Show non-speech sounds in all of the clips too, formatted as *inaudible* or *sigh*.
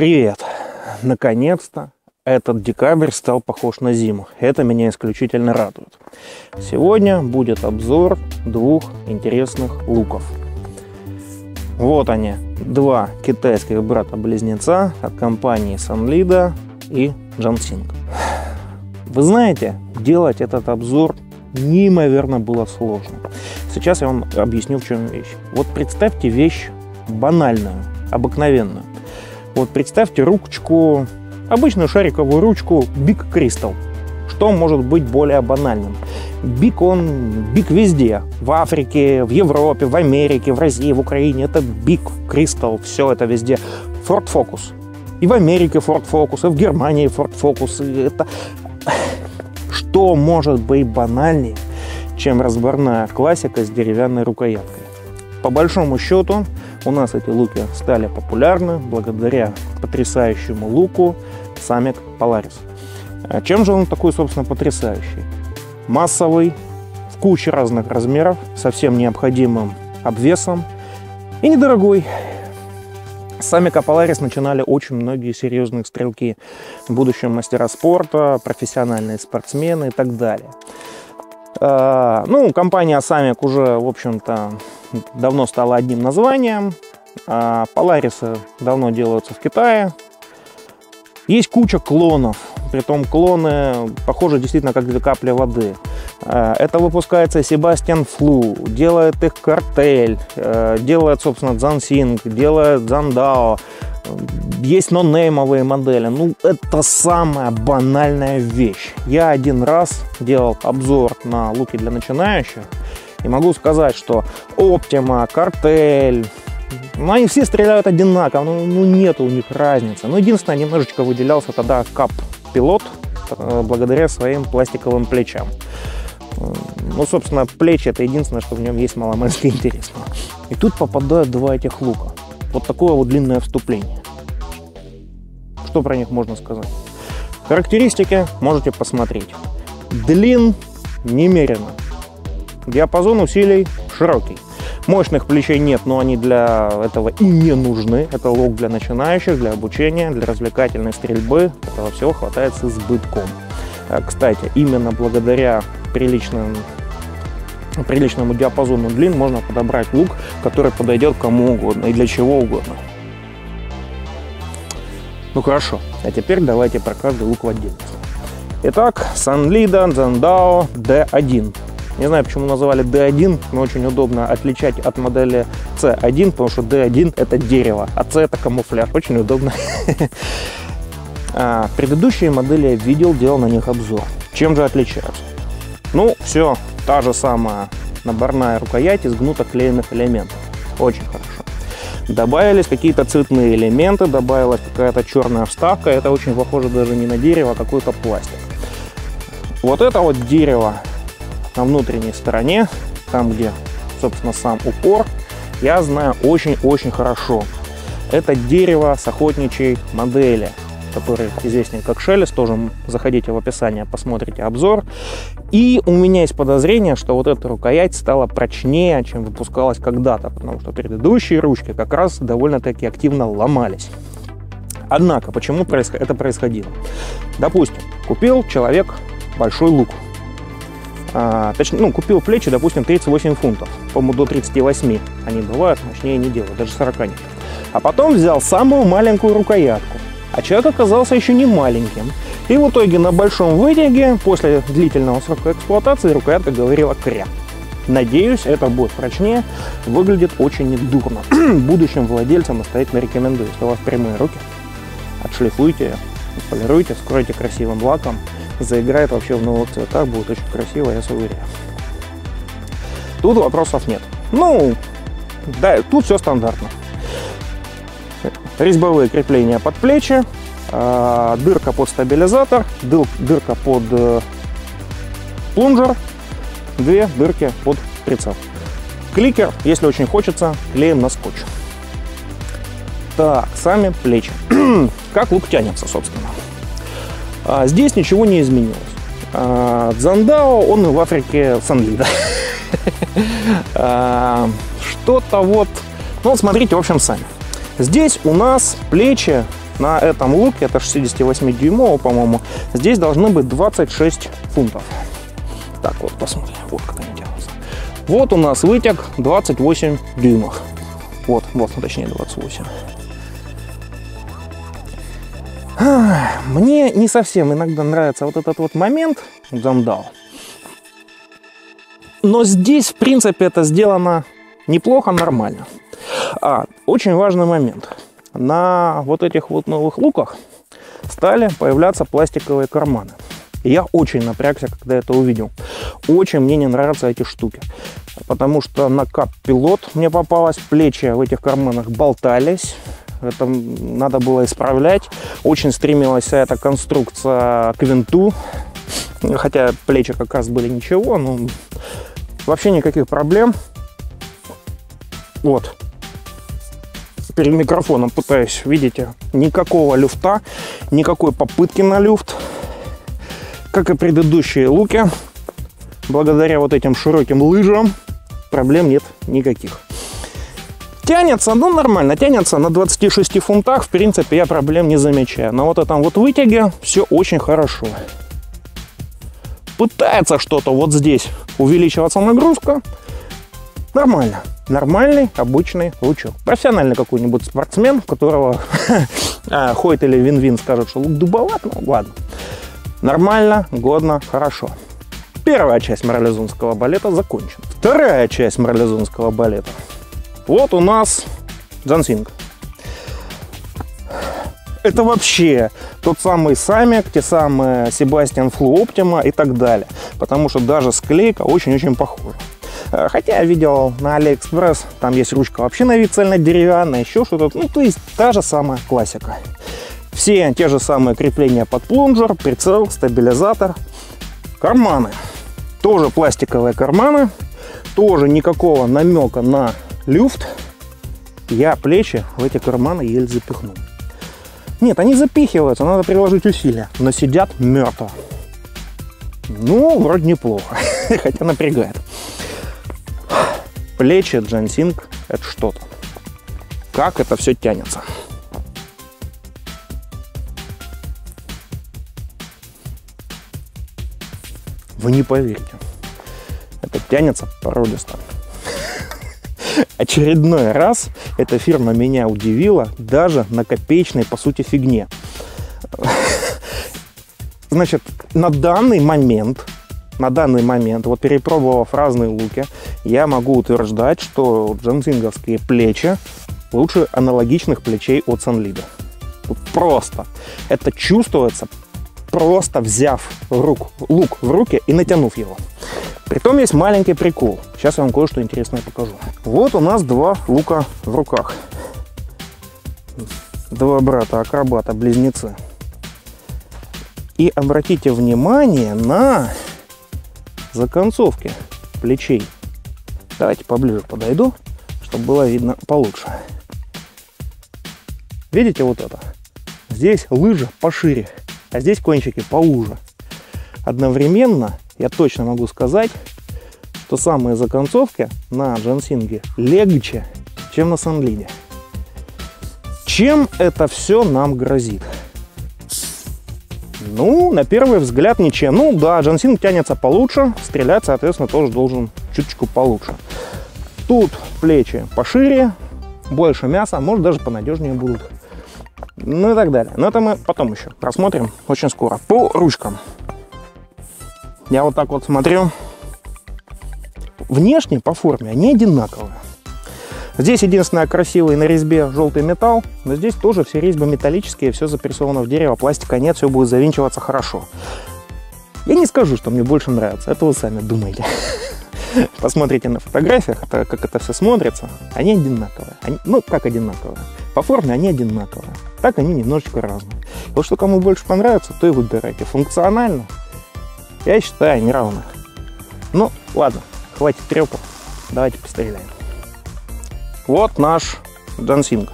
Привет! Наконец-то этот декабрь стал похож на зиму. Это меня исключительно радует. Сегодня будет обзор двух интересных луков. Вот они, два китайских брата-близнеца от компании Sanlida и Jansing. Вы знаете, делать этот обзор неимоверно было сложно. Сейчас я вам объясню, в чем вещь. Вот представьте вещь банальную, обыкновенную. Вот представьте ручку, обычную шариковую ручку Big Crystal. Что может быть более банальным? Биг он, биг везде. В Африке, в Европе, в Америке, в России, в Украине. Это Big Crystal, все это везде. Ford Focus. И в Америке Ford Focus, и в Германии Focus. И это... *sighs* Что может быть банальнее, чем разборная классика с деревянной рукояткой? По большому счету, у нас эти луки стали популярны благодаря потрясающему луку Самик Polaris. А чем же он такой, собственно, потрясающий? Массовый, в куче разных размеров, со всем необходимым обвесом и недорогой. Сами Капаларис начинали очень многие серьезные стрелки, в будущем мастера спорта, профессиональные спортсмены и так далее. А, ну, компания Самик уже, в общем-то, давно стала одним названием. А Поларисы давно делаются в Китае. Есть куча клонов. Притом клоны похожи действительно как две капли воды. А, это выпускается Себастьян Флу, делает их Картель, а, делает, собственно, Дзансинг, делает Зандао. Есть нонеймовые модели. Ну, это самая банальная вещь. Я один раз делал обзор на луки для начинающих. И могу сказать, что Optima, Картель, ну, они все стреляют одинаково, ну, ну нет у них разницы. Ну, единственное, немножечко выделялся тогда Кап-пилот э, благодаря своим пластиковым плечам. Ну, собственно, плечи это единственное, что в нем есть маломальски *laughs* интересного. И тут попадают два этих лука. Вот такое вот длинное вступление. Что про них можно сказать? Характеристики можете посмотреть. Длин немерено. Диапазон усилий широкий. Мощных плечей нет, но они для этого и не нужны. Это лук для начинающих, для обучения, для развлекательной стрельбы. Этого всего хватает с избытком. А, кстати, именно благодаря приличным приличному диапазону длин можно подобрать лук, который подойдет кому угодно и для чего угодно. Ну хорошо, а теперь давайте про каждый лук в отдельности. Итак, Sanlida Zandao D1. Не знаю, почему назвали D1, но очень удобно отличать от модели C1, потому что D1 это дерево, а C это камуфляж. Очень удобно. *laughs* А, предыдущие модели я видел, делал на них обзор. Чем же отличаются? Ну, все, та же самая наборная рукоять из гнуто-клеенных элементов. Очень хорошо. Добавились какие-то цветные элементы, добавилась какая-то черная вставка. Это очень похоже даже не на дерево, а какой-то пластик. Вот это вот дерево на внутренней стороне, там, где, собственно, сам упор, я знаю очень-очень хорошо. Это дерево с охотничьей модели, который известен как шелест. Тоже заходите в описание, посмотрите обзор. И у меня есть подозрение, что вот эта рукоять стала прочнее, чем выпускалась когда-то, потому что предыдущие ручки как раз довольно-таки активно ломались. Однако, почему это происходило? Допустим, купил человек большой лук, а, точнее, ну, купил плечи, допустим, 38 фунтов. По-моему, до 38 они бывают, мощнее не делают, даже 40 нет. А потом взял самую маленькую рукоятку. А человек оказался еще не маленьким. И в итоге на большом вытяге, после длительного срока эксплуатации, рукоятка говорила кря. Надеюсь, это будет прочнее. Выглядит очень недурно. *clears throat* Будущим владельцам настоятельно рекомендую, если у вас прямые руки, отшлифуйте, полируйте, скройте красивым лаком заиграет вообще в новых цветах, будет очень красиво, я уверяю. Тут вопросов нет. Ну, да, тут все стандартно. Резьбовые крепления под плечи, а, дырка под стабилизатор, дырка под э, плунжер, две дырки под прицел. Кликер, если очень хочется, клеим на скотч. Так, сами плечи. *clears throat* как лук тянется, собственно. А здесь ничего не изменилось. А, Дзандао, он в Африке Санлида. *laughs* Что-то вот... Ну, смотрите, в общем, сами. Здесь у нас плечи на этом луке, это 68-дюймового, по-моему, здесь должны быть 26 фунтов. Так, вот посмотрим, вот как они делаются. Вот у нас вытек 28 дюймов. Вот, вот, ну, точнее 28. Мне не совсем иногда нравится вот этот вот момент зандал. Но здесь, в принципе, это сделано неплохо, нормально. А, очень важный момент. На вот этих вот новых луках стали появляться пластиковые карманы. я очень напрягся, когда это увидел. Очень мне не нравятся эти штуки. Потому что на кап-пилот мне попалось, плечи в этих карманах болтались. Это надо было исправлять. Очень стремилась вся эта конструкция к винту. Хотя плечи как раз были ничего, но вообще никаких проблем. Вот. Перед микрофоном пытаюсь, видите, никакого люфта, никакой попытки на люфт. Как и предыдущие луки, благодаря вот этим широким лыжам проблем нет никаких. Тянется, ну нормально, тянется на 26 фунтах, в принципе, я проблем не замечаю. На вот этом вот вытяге все очень хорошо. Пытается что-то вот здесь увеличиваться нагрузка, нормально. Нормальный, обычный лучок. Профессиональный какой-нибудь спортсмен, у которого *laughs* а, ходит или вин-вин скажет, что лук дубоват, ну ладно. Нормально, годно, хорошо. Первая часть марлезонского балета закончена. Вторая часть марлезонского балета. Вот у нас Junxing. Это вообще тот самый Samick, те самые Sebastien Flute Optima и так далее. Потому что даже склейка очень-очень похожа. Э, хотя я видел на Алиэкспресс, там есть ручка вообще на вид цельно деревянная, еще что-то. Ну, то есть та же самая классика. Все те же самые крепления под плунжер, прицел, стабилизатор, карманы. Тоже пластиковые карманы, тоже никакого намека на люфт. Я плечи в эти карманы еле запихнул. Нет, они запихиваются, надо приложить усилия, но сидят мертво. Ну, вроде неплохо, *laughs* хотя напрягает. Плечи джансинг – это что-то. Как это все тянется. Вы не поверите. Это тянется породисто. *laughs* Очередной раз эта фирма меня удивила даже на копеечной, по сути, фигне. Значит, на данный момент, на данный момент, вот перепробовав разные луки, я могу утверждать, что джемзинговские плечи лучше аналогичных плечей от Санлида. Просто. Это чувствуется просто взяв рук, лук в руки и натянув его. Притом есть маленький прикол. Сейчас я вам кое-что интересное покажу. Вот у нас два лука в руках. Два брата-акробата, близнецы. И обратите внимание на законцовки плечей. Давайте поближе подойду, чтобы было видно получше. Видите вот это? Здесь лыжа пошире а здесь кончики поуже. Одновременно я точно могу сказать, что самые законцовки на джансинге легче, чем на санлине. Чем это все нам грозит? Ну, на первый взгляд ничем. Ну да, джансинг тянется получше, стрелять, соответственно, тоже должен чуточку получше. Тут плечи пошире, больше мяса, может даже понадежнее будут ну и так далее. Но это мы потом еще просмотрим очень скоро. По ручкам. Я вот так вот смотрю. Внешне по форме они одинаковые. Здесь единственное красивый на резьбе желтый металл, но здесь тоже все резьбы металлические, все запрессовано в дерево, пластика нет, все будет завинчиваться хорошо. Я не скажу, что мне больше нравится, это вы сами думаете. *laughs* Посмотрите на фотографиях, это, как это все смотрится. Они одинаковые. Они, ну, как одинаковые. По форме они одинаковые. Так они немножечко разные. Вот что кому больше понравится, то и выбирайте. Функционально, я считаю, они равны. Ну, ладно, хватит трепов. Давайте постреляем. Вот наш Дансинг.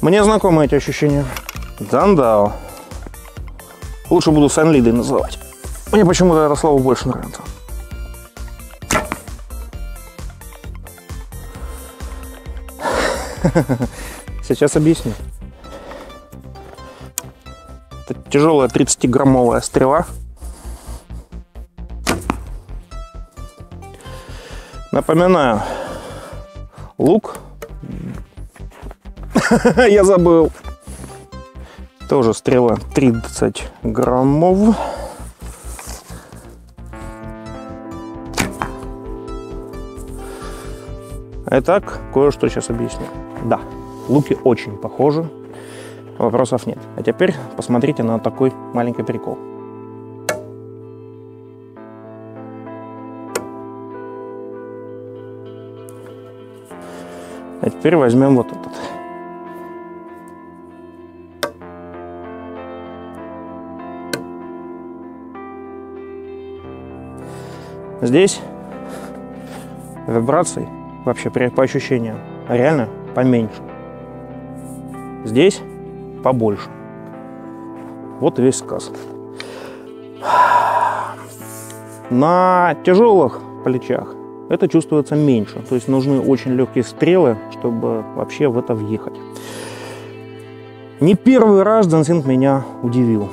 Мне знакомы эти ощущения. Дандал. Лучше буду Санлидой называть. Мне почему-то Ярославу больше нравится. *laughs* Сейчас объясню. Это тяжелая 30-граммовая стрела. Напоминаю, лук *laughs* Я забыл. Тоже стрела 30 граммов. Итак, кое-что сейчас объясню. Да, луки очень похожи, вопросов нет. А теперь посмотрите на такой маленький прикол. А теперь возьмем вот этот. Здесь вибраций вообще по ощущениям реально поменьше. Здесь побольше. Вот и весь сказ. На тяжелых плечах это чувствуется меньше. То есть нужны очень легкие стрелы, чтобы вообще в это въехать. Не первый раз Дансинг меня удивил.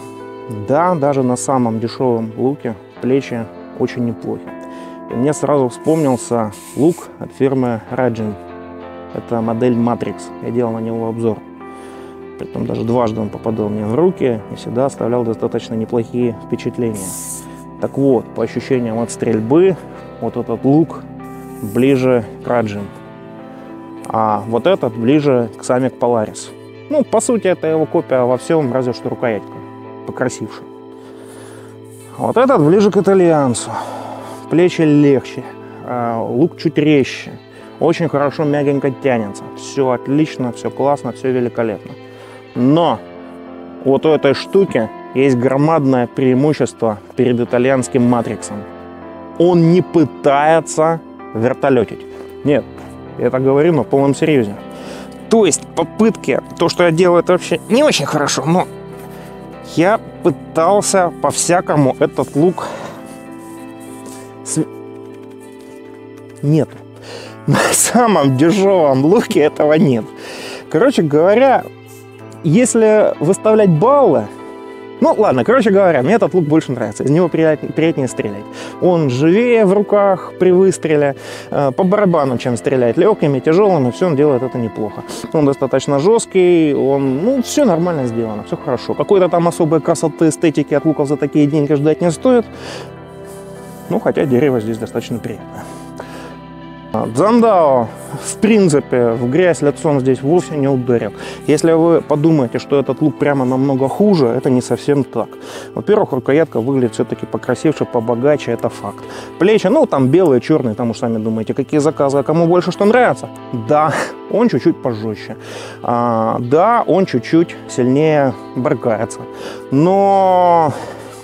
Да, даже на самом дешевом луке плечи очень неплохи. Мне сразу вспомнился лук от фирмы Rajin. Это модель Matrix. Я делал на него обзор. Притом даже дважды он попадал мне в руки и всегда оставлял достаточно неплохие впечатления. Так вот, по ощущениям от стрельбы, вот этот лук ближе к Rajin. А вот этот ближе к Самик Polaris. Ну, по сути, это его копия во всем, разве что рукоятка покрасившая. Вот этот ближе к итальянцу плечи легче, а, лук чуть резче, очень хорошо мягенько тянется. Все отлично, все классно, все великолепно. Но вот у этой штуки есть громадное преимущество перед итальянским матриксом. Он не пытается вертолетить. Нет, я это говорю на полном серьезе. То есть попытки, то, что я делаю, это вообще не очень хорошо, но я пытался по-всякому этот лук нет. *laughs* На самом дешевом луке этого нет. Короче говоря, если выставлять баллы, ну ладно, короче говоря, мне этот лук больше нравится, из него приятнее, приятнее стрелять. Он живее в руках при выстреле, э, по барабану, чем стрелять, легкими, тяжелыми, все он делает это неплохо. Он достаточно жесткий, он, ну, все нормально сделано, все хорошо. Какой-то там особой красоты, эстетики от луков за такие деньги ждать не стоит. Ну, хотя дерево здесь достаточно приятное. Дзандао, в принципе, в грязь лицом здесь вовсе не ударил. Если вы подумаете, что этот лук прямо намного хуже, это не совсем так. Во-первых, рукоятка выглядит все-таки покрасивше, побогаче, это факт. Плечи, ну, там белые, черные, там уж сами думаете, какие заказы, а кому больше что нравится. Да, он чуть-чуть пожестче. А, да, он чуть-чуть сильнее брыкается. Но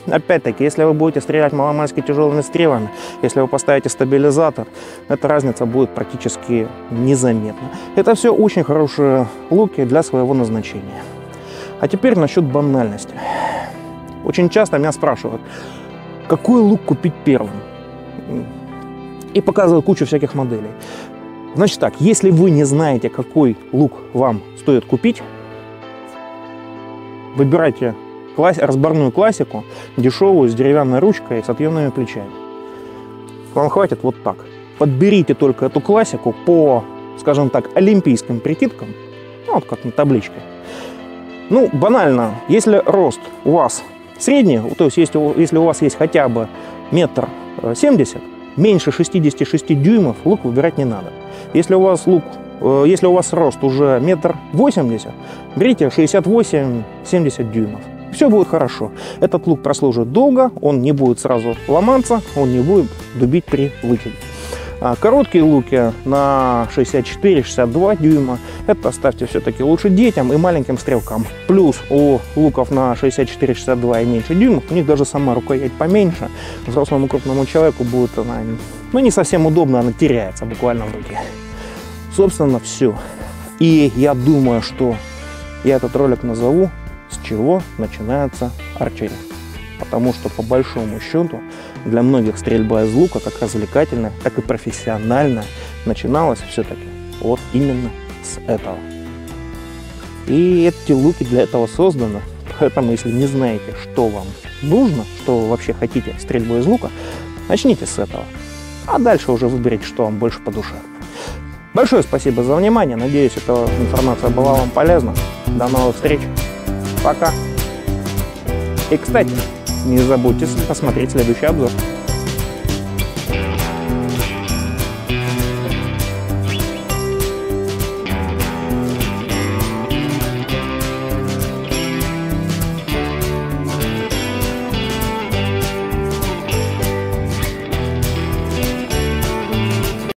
Опять-таки, если вы будете стрелять маломальски тяжелыми стрелами, если вы поставите стабилизатор, эта разница будет практически незаметна. Это все очень хорошие луки для своего назначения. А теперь насчет банальности. Очень часто меня спрашивают, какой лук купить первым? И показывают кучу всяких моделей. Значит так, если вы не знаете, какой лук вам стоит купить, выбирайте класс, разборную классику, дешевую, с деревянной ручкой, с отъемными плечами. Вам хватит вот так. Подберите только эту классику по, скажем так, олимпийским прикидкам, ну, вот как на табличке. Ну, банально, если рост у вас средний, то есть если, если у вас есть хотя бы метр э, семьдесят, меньше 66 дюймов лук выбирать не надо. Если у вас лук, э, если у вас рост уже метр восемьдесят, берите 68-70 дюймов все будет хорошо. Этот лук прослужит долго, он не будет сразу ломаться, он не будет дубить при выкиде. А короткие луки на 64-62 дюйма, это ставьте все-таки лучше детям и маленьким стрелкам. Плюс у луков на 64-62 и меньше дюймов, у них даже сама рукоять поменьше. Взрослому крупному человеку будет она, ну, не совсем удобно, она теряется буквально в руке. Собственно, все. И я думаю, что я этот ролик назову с чего начинается арчерия. Потому что, по большому счету, для многих стрельба из лука, как развлекательная, так и профессиональная, начиналась все-таки вот именно с этого. И эти луки для этого созданы. Поэтому, если не знаете, что вам нужно, что вы вообще хотите стрельбу из лука, начните с этого. А дальше уже выберите, что вам больше по душе. Большое спасибо за внимание. Надеюсь, эта информация была вам полезна. До новых встреч. Пока. И, кстати, не забудьте посмотреть следующий обзор.